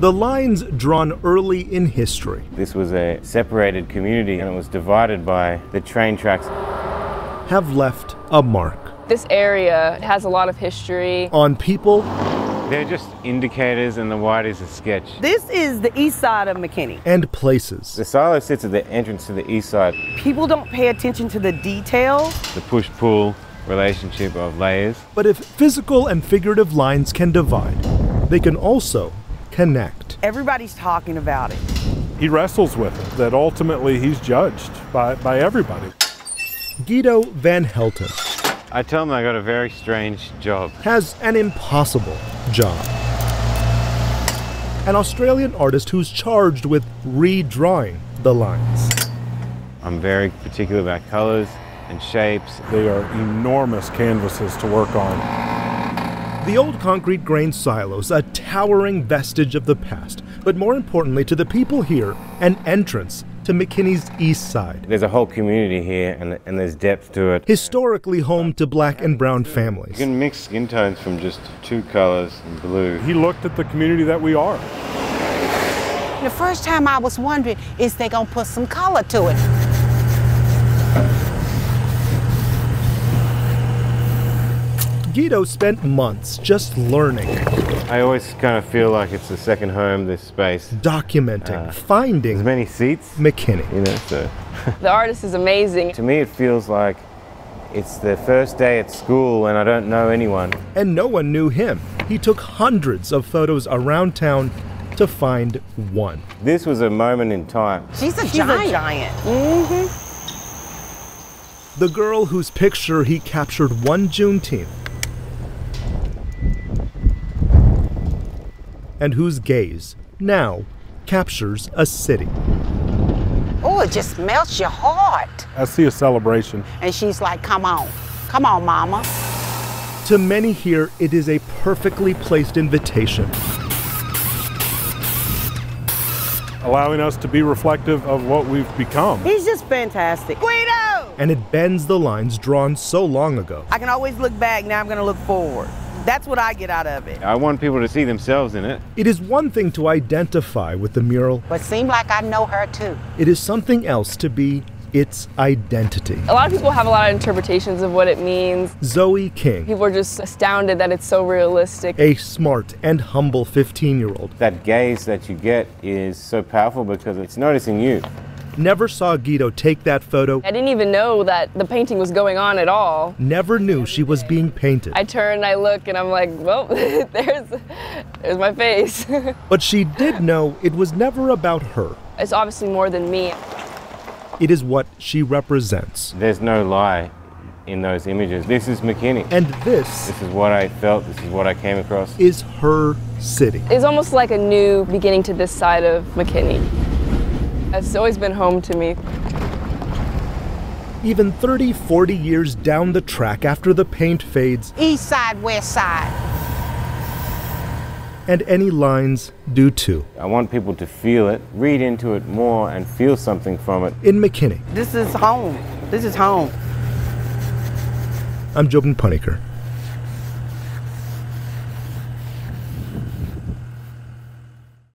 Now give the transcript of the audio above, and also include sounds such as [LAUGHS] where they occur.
The lines drawn early in history This was a separated community and it was divided by the train tracks. have left a mark This area has a lot of history. on people They're just indicators and the white is a sketch. This is the east side of McKinney. and places. The silo sits at the entrance to the east side, People don't pay attention to the details. the push-pull relationship of layers. But if physical and figurative lines can divide, they can also connect. Everybody's talking about it. He wrestles with it, that ultimately he's judged by, by everybody. Guido Van Helten I tell them I got a very strange job. has an impossible job. An Australian artist who's charged with redrawing the lines. I'm very particular about colors and shapes. They are enormous canvases to work on. The old concrete grain silos, a towering vestige of the past, but more importantly to the people here, an entrance to McKinney's east side. There's a whole community here and, and there's depth to it. Historically home to black and brown families. You can mix skin tones from just two colors and blue. He looked at the community that we are. The first time I was wondering, is they gonna put some color to it? Guido spent months just learning, I always kind of feel like it's a second home, this space. documenting, uh, There's finding many seats, McKinney. you know, so The artist is amazing. to me it feels like it's the first day at school and I don't know anyone. And no one knew him. He took hundreds of photos around town to find one. This was a moment in time. She's a She's giant. a giant. The girl whose picture he captured one Juneteenth and whose gaze now captures a city. Oh, it just melts your heart. I see a celebration. And she's like, come on. Come on, mama. To many here, it is a perfectly placed invitation, allowing us to be reflective of what we've become. He's just fantastic. Guido! and it bends the lines drawn so long ago. I can always look back, now I'm gonna look forward. That's what I get out of it. I want people to see themselves in it. It is one thing to identify with the mural, But seem like I know her too. it is something else to be its identity. A lot of people have a lot of interpretations of what it means. Zoe King, People are just astounded that it's so realistic. a smart and humble 15 year old, That gaze that you get is so powerful because it's noticing you. Never saw Guido take that photo, I didn't even know that the painting was going on at all. never knew she was being painted. I turn, I look, and I'm like, well, [LAUGHS] there's, there's my face. [LAUGHS] But she did know it was never about her. it's obviously more than me. It is what she represents. There's no lie in those images. This is McKinney. And this This is what I felt. This is what I came across. is her city. It's almost like a new beginning to this side of McKinney. It's always been home to me. Even 30, 40 years down the track after the paint fades East side, west side. and any lines do too. I want people to feel it, read into it more, and feel something from it. In McKinney, This is home. This is home. I'm Jobin Panicker.